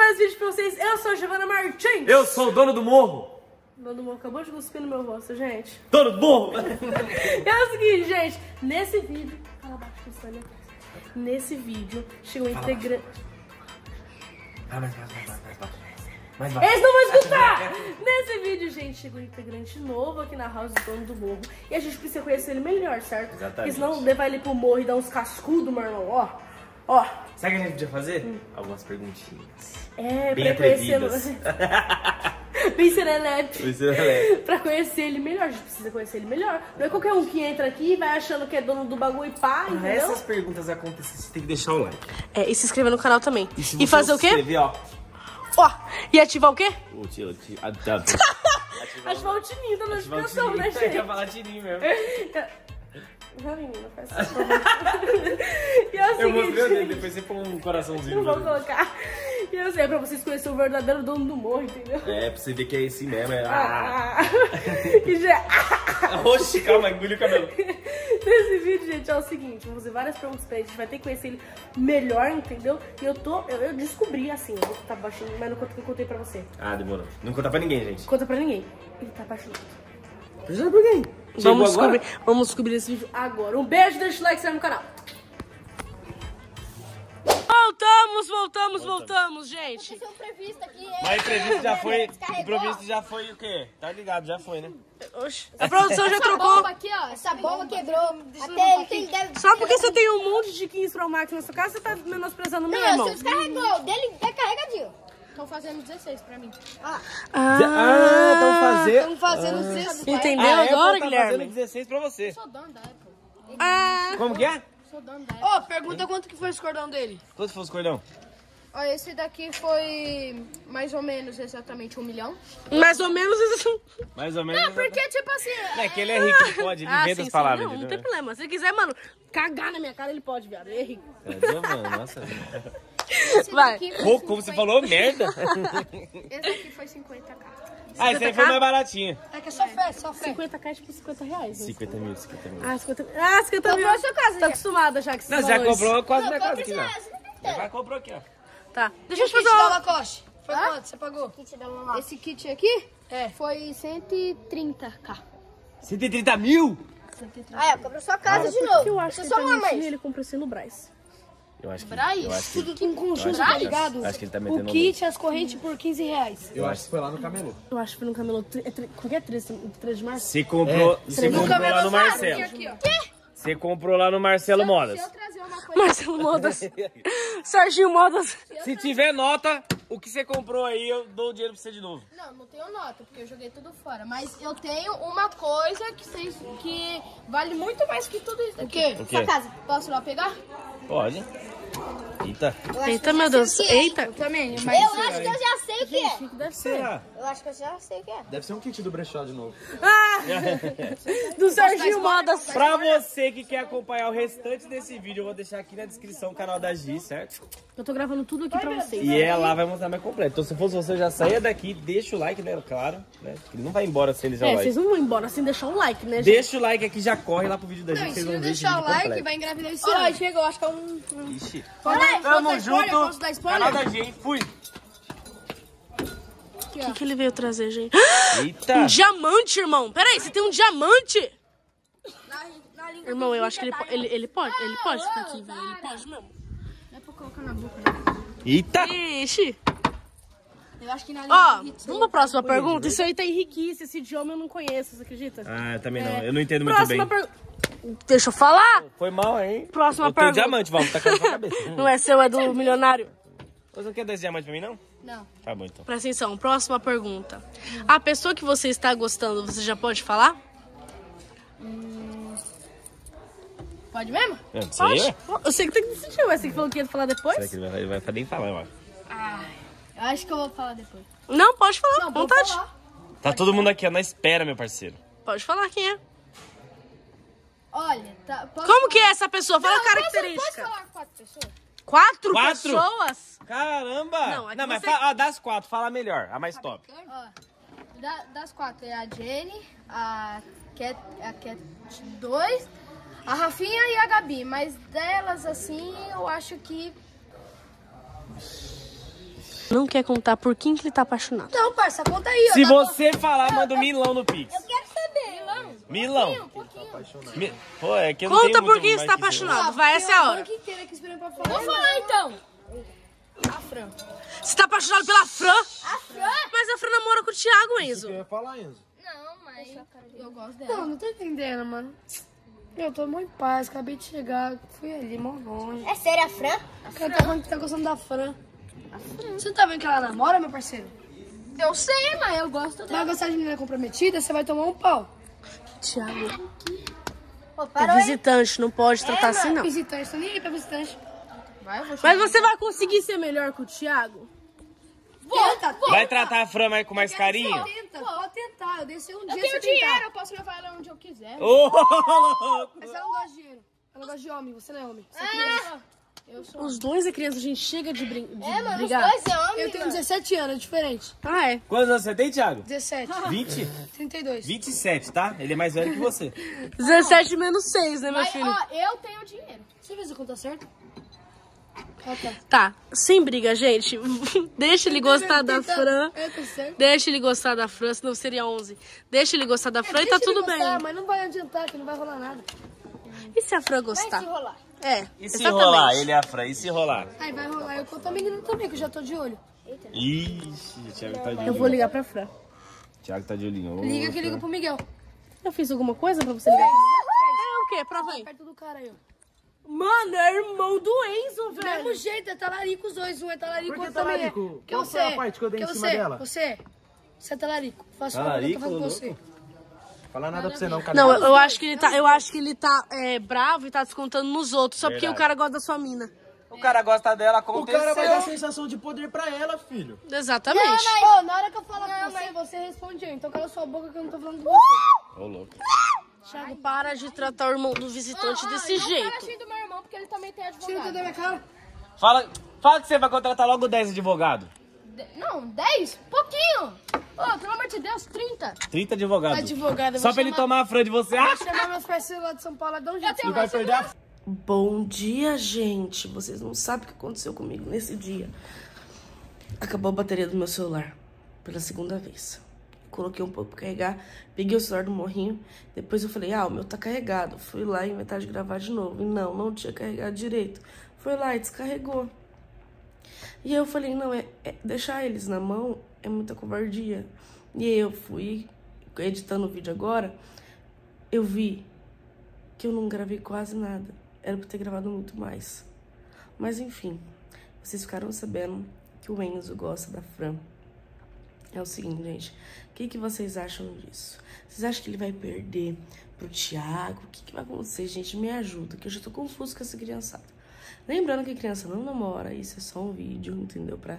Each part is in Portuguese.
mais vídeos pra vocês. Eu sou a Giovana Martins. Eu sou o dono do morro. Dono Morro acabou de cuspir no meu rosto, gente. Dono do morro. É o seguinte, gente. Nesse vídeo... Fala baixo. Nesse vídeo, chegou um integrante... Ah, mais, mais, mais, mais, mais. Mais baixo. Eles não vão escutar! Nesse vídeo, gente, chegou um integrante novo aqui na house do dono do morro. E a gente precisa conhecer ele melhor, certo? Exatamente. Porque senão levar ele pro morro e dar uns cascudos, meu irmão. Ó, ó. Sabe o que a gente podia fazer? Algumas perguntinhas. É, Bem pra conhecer... atrevidas. Bem serelepe. É, pra conhecer ele melhor, a gente precisa conhecer ele melhor. Não é qualquer um que entra aqui e vai achando que é dono do bagulho e pá, Pra entendeu? essas perguntas acontecerem, você tem que deixar o like. É, e se inscrever no canal também. E, se você fazer o quê? se inscrever, ó. Ó, e ativar o quê? O tio, o tio. ah, tá. Ativar o tininho da notificação, né, Você quer gente? falar tininho mesmo. Já, menina, faz isso, é Eu mostrei o dedo, depois você põe um coraçãozinho. Não vou colocar. E eu sei, é pra vocês conhecerem o verdadeiro dono do morro, entendeu? É, pra você ver que é esse mesmo. É... Ah. Ah, e já... Oxi, calma, engole o cabelo. Nesse vídeo, gente, é o seguinte, vou fazer várias perguntas pra ele, a gente vai ter que conhecer ele melhor, entendeu? E eu tô, eu, eu descobri assim, eu vou tá baixinho, mas não eu contei pra você. Ah, demorou. Não conta pra ninguém, gente. Conta pra ninguém. Ele tá apaixonado. Precisa por quem? Vamos descobrir, vamos descobrir esse vídeo agora. Um beijo, deixa o like, se inscreve no canal. Voltamos, voltamos, voltamos, gente. Seu previsto aqui Mas imprevisto já foi. Descarregou. Improviso já foi o quê? Tá ligado, já foi, né? Oxe, a produção já Essa trocou. bomba aqui, ó. Essa bomba quebrou. Até ele tem deve... Só porque você tem um monte de 15 Pro Max na sua casa, você tá menosprezando o meu Não, irmão. você descarregou. O dele é carregadinho. Estão fazendo 16 pra mim. Ah, Ah, estão fazendo. estão fazendo 16. Entendeu Ah, agora, tá Guilherme? fazendo 16 pra você. Sou dono da Apple. Ah, Como que é? Sou dono da Apple. Ó, pergunta quanto que foi esse cordão dele. Quanto foi os cordão? Ó, esse daqui foi mais ou menos exatamente um milhão. mais ou menos isso. Mais ou menos. Não, porque, tipo assim... É que ele é rico, ele pode, ele Ah, inventa sim, as sim. palavras. Não, não tem entendeu? problema. Se ele quiser, mano, cagar na minha cara, ele pode, viado. Ele é rico. É, mano, nossa. Esse Vai. daqui foi Pô, como você 50. falou, merda. Esse aqui foi 50k. Ah, esse aí foi mais baratinho. É que é só fé, só fé. 50k é tipo 50 reais. né? 50 mil, 50 mil. Ah, 50 Ah, 50 mil. Comprou a sua casa, Tô já. acostumada já esses Não, já comprou quase Não, minha casa aqui, essa, já. comprou aqui, ó. Tá. Deixa eu te Kit fazer da uma... Lacoste. Foi Hã? quanto? Você pagou? Esse kit aqui É. foi 130k. 130 mil? Ah, é, compra sua casa de novo. que eu acho que Isso ele é tá só uma mãe. ele comprou assim no Braz? Eu acho que. Braz? Eu acho que. Tudo em conjunto, tá ligado? Acho que ele tá O metendo kit e as correntes por 15 reais. Eu acho que foi lá no camelô. Eu acho que foi no camelô... é Qual que é 3, 3 de março? Você comprou, você No comprou lá no Marcelo. Aqui, ó. Você comprou lá no Marcelo Modas. Se eu trazer uma coisa... Marcelo Modas. Serginho Modas. Se tiver nota, o que você comprou aí, eu dou o dinheiro pra você de novo. Não, não tenho nota, porque eu joguei tudo fora. Mas eu tenho uma coisa que, vocês, que vale muito mais que tudo isso. O quê? O quê? Sua casa. Posso ir lá pegar? Pode. Eita. Eita, meu Deus. Eita. Também, Eu acho que eu já sei o que é. O que deve ser? Será? Eu acho que eu já sei o que é. Deve ser um kit do brechó de novo. Ah! Do Serginho Modas. Pra você que quer acompanhar o restante desse vídeo, eu vou deixar aqui na descrição o canal da Gi, certo? Eu tô gravando tudo aqui pra vocês. E ela vai mostrar mais completo. Então se fosse você, já saia daqui, deixa o like, né? Claro, né? Ele não vai embora sem deixar É, o like. vocês não vão embora sem deixar um like, né, gente? Deixa o like aqui, já corre lá pro vídeo da gente, Não, se não deixar o like, completo. vai engravidar esse ano. chegou, acho que é um... Ixi. Pode- Tamo junto. Posso dar Canal spoiler? da gente, fui. O que, que ele veio trazer, gente? Eita. Um diamante, irmão. Peraí, você tem um diamante? Na, na língua Irmão, eu acho que ele, po- ele, ele pode. Ele pode ficar aqui, velho. Ele pode mesmo. Não é pra colocar na boca, né? Eita. Ixi. Eu acho que na língua Ó, do Hitler- vamos pra próxima pergunta. Isso aí tá enriquece. Esse idioma eu não conheço, você acredita? Ah, também não. Eu não entendo muito bem. Próxima pergunta. Deixa eu falar. Foi mal, hein? Próxima eu tenho pergunta. diamante, vamos tacar na sua cabeça. Não é seu, é do milionário. Você não quer dar esse diamante pra mim, não? Não. Tá bom, então. Presta atenção, próxima pergunta. A pessoa que você está gostando, você já pode falar? Pode mesmo? Eu não sei, Pode. Eu sei que tem que decidir, mas você que falou que ia falar Será depois? que ele vai, ele vai nem falar, eu acho. Eu acho que eu vou falar depois. Não, pode falar, Não, vontade. falar. Tá todo mundo aqui, ó, na espera, meu parceiro. Pode falar quem é. Olha, tá... Posso Como falar? que é essa pessoa? Fala Não, posso- característica. Posso falar com quatro pessoas? Quatro, Quatro? pessoas? Caramba! Não, que mas você- fa- ah, das quatro, fala melhor, a mais top. Ó, da- das quatro é a Jenny, a Cat, a Cat 2, a Rafinha e a Gabi. Mas delas, assim, eu acho que Não quer contar por quem que ele tá apaixonado. Não, parça, conta aí. ó. Se Tá- você falar, manda um milão no Pix. Quero Milão. Milão. Mi- Pô, é que eu não Conta por tá que isso. apaixonado. Vai, essa é a hora. falar. Vou falar então. Você tá apaixonado pela Fran? A Fran? Mas a Fran namora com o Thiago, Enzo. Eu ia falar, Enzo. Não, mas eu gosto dela. Não, não tô entendendo, mano. Eu tô muito em paz, acabei de chegar, fui ali, mó longe. É sério a Fran? O cara tá falando que tá gostando da Fran. Você não tá vendo que ela namora, meu parceiro? Eu sei, mas eu gosto Vai dela. gostar de menina comprometida, você vai tomar um pau. Thiago, Pô, é parou aí. visitante, não pode tratar assim, não. Visitante, tô nem aí pra visitante. Vai, vou Mas você vai conseguir ser melhor que o Thiago? Tenta, Vai tratar a Fran mais com mais carinho? tenta, pode tentar. Eu desci um dia Eu tenho sem dinheiro, tentar. eu posso levar ela onde eu quiser. Louco. Mas ela não gosta de dinheiro. Ela gosta de homem, você não é homem. Você é Ah, sou. Os dois é criança, a gente chega de, brin de É, mano, os brigar. dois é homem, Eu tenho mano. 17 anos, é diferente. Ah, é? Quantos anos você tem, Thiago? 17, 20? 32. 27, tá? Ele é mais velho que você. 17 menos 6, né, meu Mas, filho? ó, eu tenho dinheiro. Deixa eu ver se eu conto certo. Ah, tá. Tá, sem briga, gente. Deixa ele gostar da Fran. É, certo. Deixa ele gostar da Fran, senão seria 11. Deixa ele gostar da Fran e tá tudo bem. gostar, Mas não vai adiantar, que não vai rolar nada. E se a Fran Vai gostar? se rolar. É, E se exatamente. rolar? Ele é a Fran. E se rolar? Aí vai rolar. Eu conto a menina também, que eu já tô de olho. Ixi, o Thiago tá de Eu olhinho. vou ligar pra Fran. Thiago tá de olhinho. Ô, Liga que liga pro Miguel. Eu fiz alguma coisa pra você ligar? É o quê? Prova aí. Perto do cara aí, ó. Mano, é irmão do Enzo, Do mesmo velho. jeito, é talarico os dois. Um é talarico, Por que outro também é. talarico? Que Qual você foi a parte que eu dei em Que cima você, dela? Você, você é talarico. Faça o Talarico, eu louco? Falar nada pra você não, Não, Camila. eu, eu acho que ele tá, eu acho que ele tá é, bravo e tá descontando nos outros, só porque Verdade. o cara gosta da sua mina. O cara gosta dela, O aconteceu. cara vai dar sensação de poder pra ela, filho. Exatamente. Ô, na hora que eu falar com você, você responde eu. Então cala sua boca que eu não tô falando com você. Ô, louco. Thiago, para de tratar o irmão do visitante desse não fala jeito. assim do meu irmão, porque ele também tem Tira o advogado. dedo da minha cara. Fala, fala que você vai contratar logo 10 advogados. De- Não, 10? Pouquinho. Ô, pelo amor de Deus, 30. 30 advogados. Advogada, eu Só pra ele tomar a Fran de você. Ah! Vou chamar meus parceiros lá de São Paulo, dá um jeito. tenho E vai perder a... Bom dia, gente. Vocês não sabem o que aconteceu comigo nesse dia. Acabou a bateria do meu celular pela segunda vez. Coloquei um pouco pra carregar, peguei o celular do morrinho. Depois eu falei, ah, o meu tá carregado. Fui lá inventar de gravar de novo. E não, não tinha carregado direito. Foi lá e descarregou. E aí eu falei, não, é, é- deixar eles na mão é muita covardia. E eu fui editando o vídeo agora, eu vi que eu não gravei quase nada. Era pra ter gravado muito mais. Mas enfim, vocês ficaram sabendo que o Enzo gosta da Fran. É o seguinte, gente. O que, que vocês acham disso? Vocês acham que ele vai perder pro Thiago? O que, que vai acontecer, gente? Me ajuda, que eu já tô confuso com essa criançada. Lembrando que criança não namora, isso é só um vídeo, entendeu? Pra,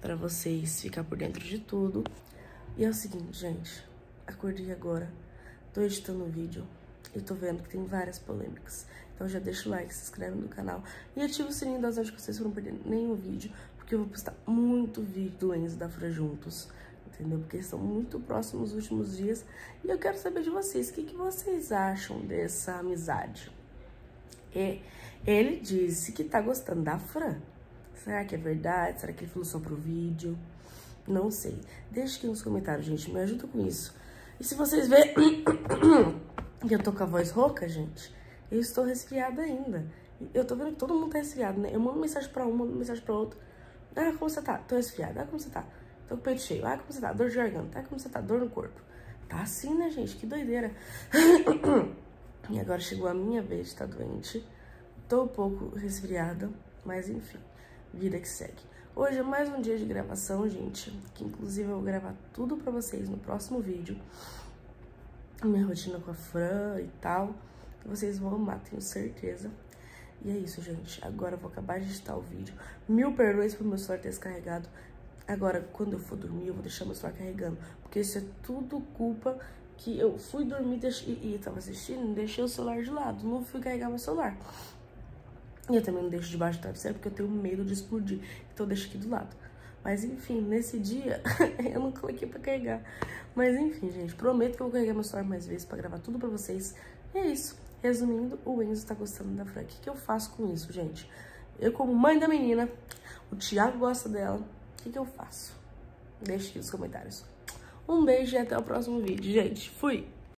pra vocês ficar por dentro de tudo. E é o seguinte, gente. Acordei agora, tô editando o vídeo e tô vendo que tem várias polêmicas. Então já deixa o like, se inscreve no canal e ativa o sininho das notificações pra não perder nenhum vídeo, porque eu vou postar muito vídeo do Enzo da Fra juntos, entendeu? Porque são muito próximos os últimos dias e eu quero saber de vocês, o que, que vocês acham dessa amizade? E ele disse que tá gostando da Fran. Será que é verdade? Será que ele falou só pro vídeo? Não sei. Deixa aqui nos comentários, gente. Me ajuda com isso. E se vocês verem que eu tô com a voz rouca, gente, eu estou resfriada ainda. Eu tô vendo que todo mundo tá resfriado, né? Eu mando mensagem pra um, mando mensagem pra outro. Ah, como você tá? Tô resfriada. Ah, como você tá? Tô com o peito cheio. Ah, como você tá? Dor de garganta. Ah, como você tá? Dor no corpo. Tá assim, né, gente? Que doideira. E agora chegou a minha vez de estar doente. Tô um pouco resfriada, mas enfim, vida que segue. Hoje é mais um dia de gravação, gente, que inclusive eu vou gravar tudo pra vocês no próximo vídeo. Minha rotina com a Fran e tal, que vocês vão amar, tenho certeza. E é isso, gente. Agora eu vou acabar de editar o vídeo. Mil perdões por meu celular ter descarregado. Agora, quando eu for dormir, eu vou deixar meu celular carregando. Porque isso é tudo culpa que eu fui dormir e, e tava assistindo deixei o celular de lado. Não fui carregar meu celular. E eu também não deixo debaixo do travesseiro porque eu tenho medo de explodir. Então eu deixo aqui do lado. Mas enfim, nesse dia eu não coloquei pra carregar. Mas enfim, gente, prometo que eu vou carregar meu celular mais vezes pra gravar tudo pra vocês. E é isso. Resumindo, o Enzo tá gostando da Fran. O que, eu faço com isso, gente? Eu, como mãe da menina, o Thiago gosta dela. O que, que, eu faço? Deixe aqui nos comentários. Um beijo e até o próximo vídeo, gente. Fui!